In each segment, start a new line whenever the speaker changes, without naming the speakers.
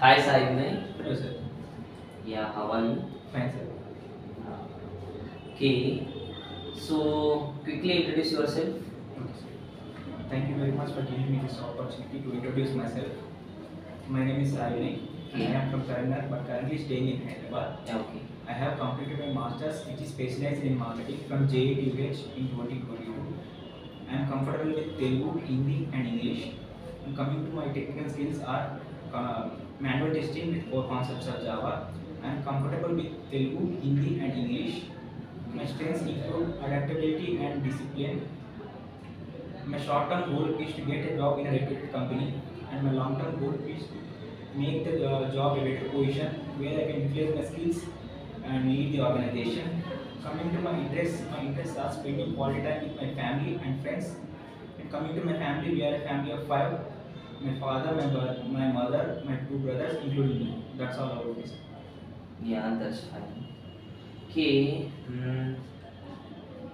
Hi Sai Vinay.
Hello, sir.
Yeah, how are you?
Fine, sir.
Okay. So quickly introduce yourself.
Okay, sir. Thank you very much for giving me this opportunity to introduce myself. My name is Ayuni. I am from Karanar but currently staying in Hyderabad.
Yeah, okay.
I have completed my master's which is specialized in marketing from JNTUH in 2022. I am comfortable with Telugu, Hindi and English. And coming to my technical skills are uh, manual testing with core concepts of Java. I am comfortable with Telugu, Hindi and English. My strengths include adaptability and discipline. My short-term goal is to get a job in a reputed company and my long-term goal is to make the uh, job a better position where I can utilize my skills and lead the organization. Coming to my interests, my interests are spending quality time with my family and friends. And coming to my family, we are a family of five. My father, my, bro- my mother, my two brothers, including me. That's all about this.
Yeah, that's fine. Okay. Hmm.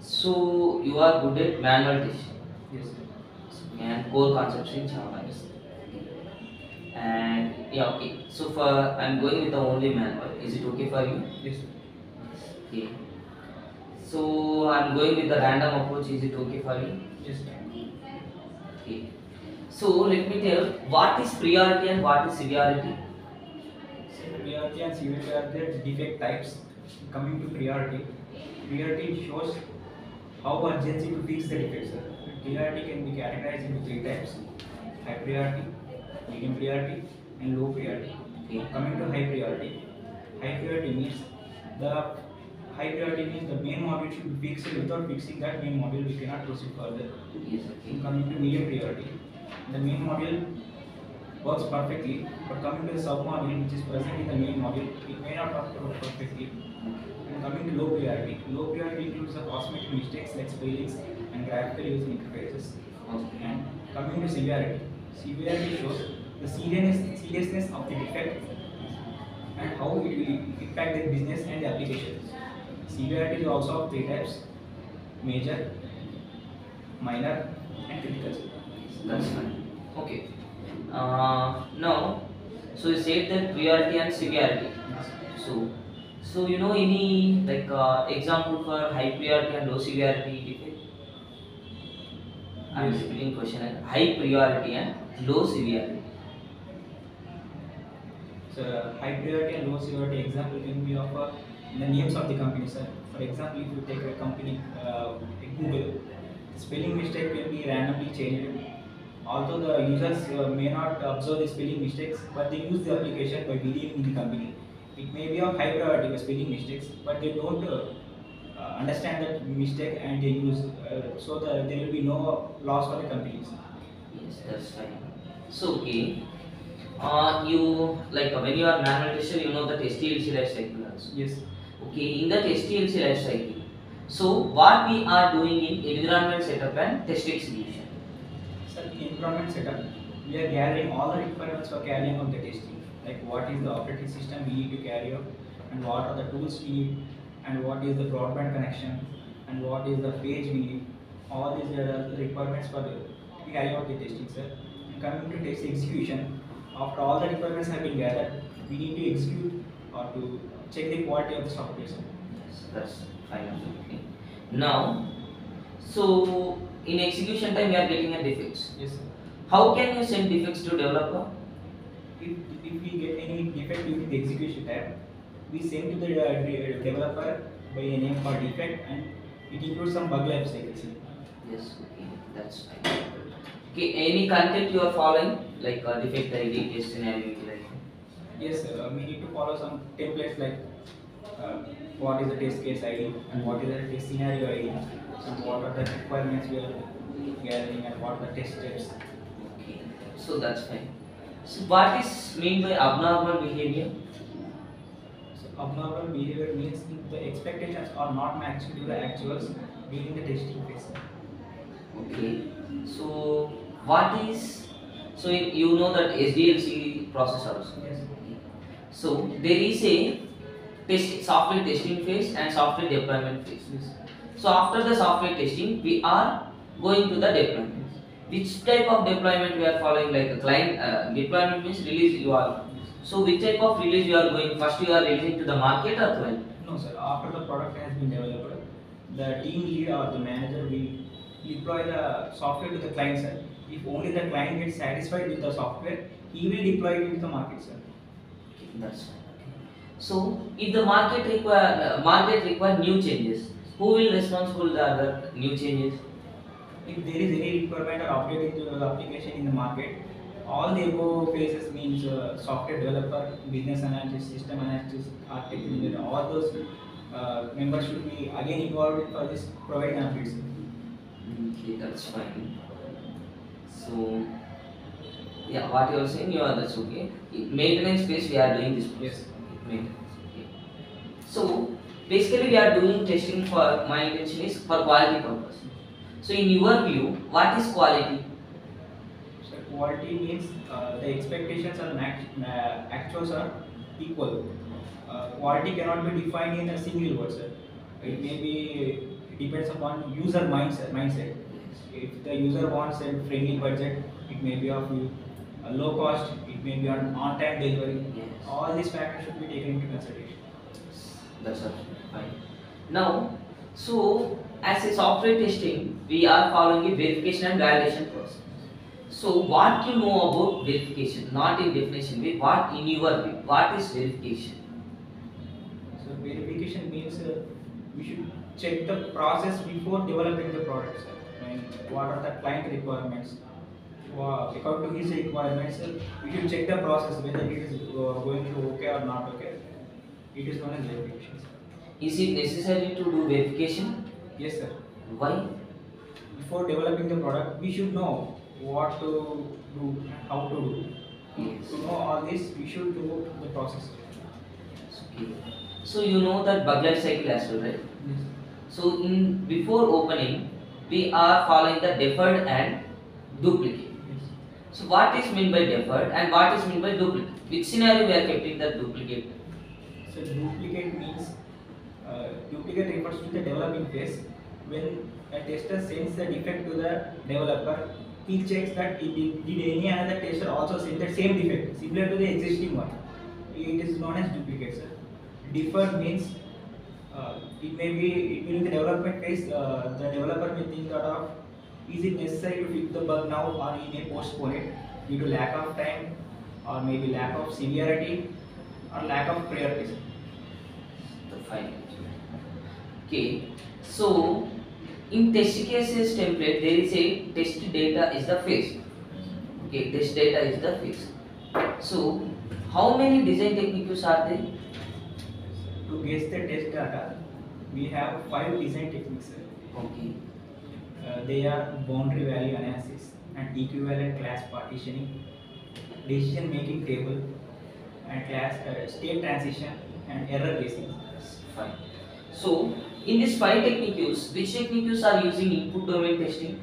So you are good at manual testing
Yes, sir.
and core concepts in Java. yes. Okay. And yeah, okay. So for I'm going with the only manual. Is it okay for you?
Yes, sir.
Okay. So I'm going with the random approach. Is it okay for you?
Yes, sir.
Okay. So let me tell what is priority and what is severity.
So priority and severity are the defect types. Coming to priority, priority shows how urgency to fix the defect. Priority can be categorized into three types: high priority, medium priority, and low priority.
Okay.
Coming to high priority, high priority means the high priority means the main module should be fixed. Without fixing that main module, we cannot proceed further.
Yes. Okay.
Coming to medium priority, the main module works perfectly, but coming to the sub module which is present in the main module, it may not work perfectly. And coming to low priority, low priority includes the cosmetic mistakes like spellings and graphical user interfaces. And coming to severity, severity shows the seriousness, seriousness of the defect and how it will impact the business and the application. Severity is also of three types: major, minor, and critical.
That's fine. Okay. Uh, now, so you said that priority and severity. So, so you know any like uh, example for high priority and low severity defect? I'm repeating question. uh, High priority and low severity.
So high priority and low severity example can be of uh, the names of the company. Sir. For example, if you take a company uh, like Google, spelling mistake can be randomly changed. Although the users uh, may not observe the spelling mistakes, but they use the application by believing in the company. It may be of high priority the spelling mistakes, but they don't uh, uh, understand that mistake and they use uh, so that there will be no loss for the companies.
Yes, that's fine. So okay. Uh, you like when you are manual tester, you know the STLC life cycle also.
Yes.
Okay, in that STLC life cycle, so what we are doing in environment setup and test execution.
In environment setup, we are gathering all the requirements for carrying out the testing. Like what is the operating system we need to carry out, and what are the tools we need, and what is the broadband connection, and what is the page we need. All these are the requirements for the, to carry out the testing, sir. And coming to test execution, after all the requirements have been gathered, we need to execute or to check the quality of the software. Sir.
Yes, that's fine. Now, so in execution time we are getting a defects.
Yes, sir.
How can you send defects to developer?
if, if we get any defect during the execution time, we send to the uh, developer by a name called defect and it includes some bug life cycles.
Yes, okay, that's fine. Okay, any content you are following like uh, defect ID, test scenario utilization.
Yes, uh, we need to follow some templates like uh, what is the test case ID and what is the test scenario ID and what are the requirements we are gathering and what are the test steps.
Okay, so that's fine. So what is mean by abnormal behavior?
So abnormal behavior means the expectations are not matching to the actuals during the testing phase.
Okay, so what is so you- you know that SDLC process also.
Yes.
So there is a test, software testing phase and software deployment phase.
Yes.
So after the software testing, we are going to the deployment. Which type of deployment we are following? Like a client uh, deployment means release URL. So which type of release you are going? First you are releasing to the market or client?
No, sir. After the product has been developed, the team lead or the manager will deploy the software to the client sir. If only the client gets satisfied with the software, he will deploy it to the market sir.
Okay, that's fine. Okay. So if the market require uh, market require new changes, who will responsible the other new changes?
If there is any requirement or update into the application in the market, all the above phases means uh, software developer, business analyst, system analyst, architect, engineer, all those uh, members should be again involved for this providing updates.
Okay, that's fine. So yeah, what you are saying, you are that's okay. In Maintenance phase, we are doing this.
Yes.
Maintenance. Okay. So basically, we are doing testing for my intention is for quality purpose. So in your view, what is quality?
So quality means uh, the expectations and max, uh, actuals are equal. Uh, quality cannot be defined in a single word, sir. It may be it depends upon user mindset. Mindset. If the user wants a friendly budget, it may be of uh, low cost. It may be on on-time delivery.
Yes.
All these factors should be taken into consideration.
That's absolutely fine. Now, so as a software testing, we are following a verification and validation process. So what you know about verification? Not in definition way, what in your view, what is verification?
So verification means uh, we should check the process before developing the product. Sir. And what are the client requirements? Wha- According to his requirements, uh, we should check the process whether it is uh, going to okay or not okay. It is known as.
Is it necessary to do verification?
Yes, sir.
Why?
Before developing the product, we should know what to do, how to do.
Yes.
To know all this, we should do the process.
Okay. So you know that bug life cycle as well, right?
Yes.
So in before opening, we are following the deferred and duplicate.
yes.
So what is meant by deferred and what is meant by duplicate? Which scenario we are keeping the duplicate?
So duplicate means uh, duplicate refers to the developing phase when a tester sends the defect to the developer. He checks that it did, did any other tester also send the same defect similar to the existing one. It is known as duplicate. Sir. Differ means uh, it may be in the development phase uh, the developer may think that of is it necessary to fix the bug now or he may postpone it due to lack of time or maybe lack of severity or lack of priority.
5 okay so in test cases template there is a test data is the phase okay test data is the phase so how many design techniques are there?
To guess the test data we have five design techniques
okay.
Uh, they are boundary value analysis and equivalent class partitioning decision making table and class uh, state transition and error guessing.
Fine. So in this five techniques, which techniques are using input domain testing?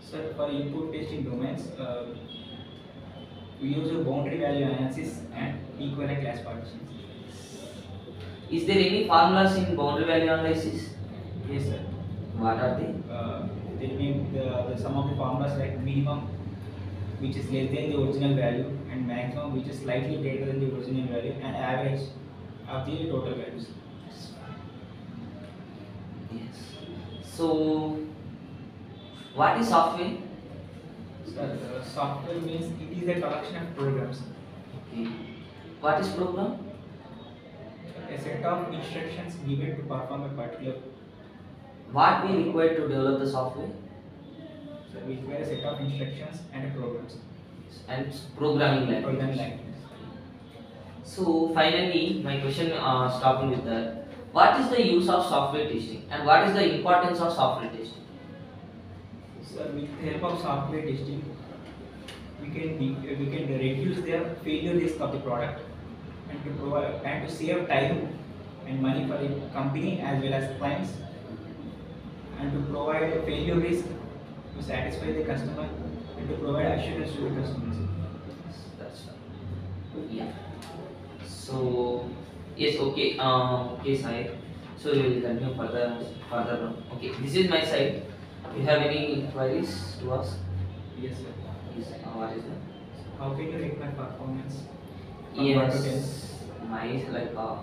So for input testing domains, uh, we use a boundary value analysis and equivalent class partitioning.
Is there any formulas in boundary value analysis?
Yes, sir.
What are they?
uh, may be the, the some of the formulas like minimum which is less than the original value and maximum which is slightly greater than the original value and average of the total values.
Yes. So what is software?
So, uh, software means it is a collection of programs,
Okay. What is program?
a set of instructions given to perform a particular.
What we require to develop the software?
So we require a set of instructions and programs.
And programming language.
Programming language.
So finally, my question uh, stopping with that. What is the use of software testing and what is the importance of software testing?
So with the help of software testing, we can be, we can reduce the failure risk of the product and to provide and to save time and money for the company as well as clients and to provide a failure risk to satisfy the customer and to provide assurance to the customers.
That's fine. Yeah. So yes, okay. Uh, okay, Sai. So we will continue further. Further. on. Okay, this is my side. You have any queries to ask?
Yes sir.
Yes. Uh, what is that?
How can you rate my performance? From one to ten.
Yes, my like uh,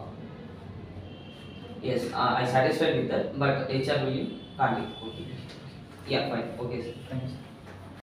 yes, uh, I satisfied with that, but HR will can't. Okay. Yeah, fine. Okay.
Thanks.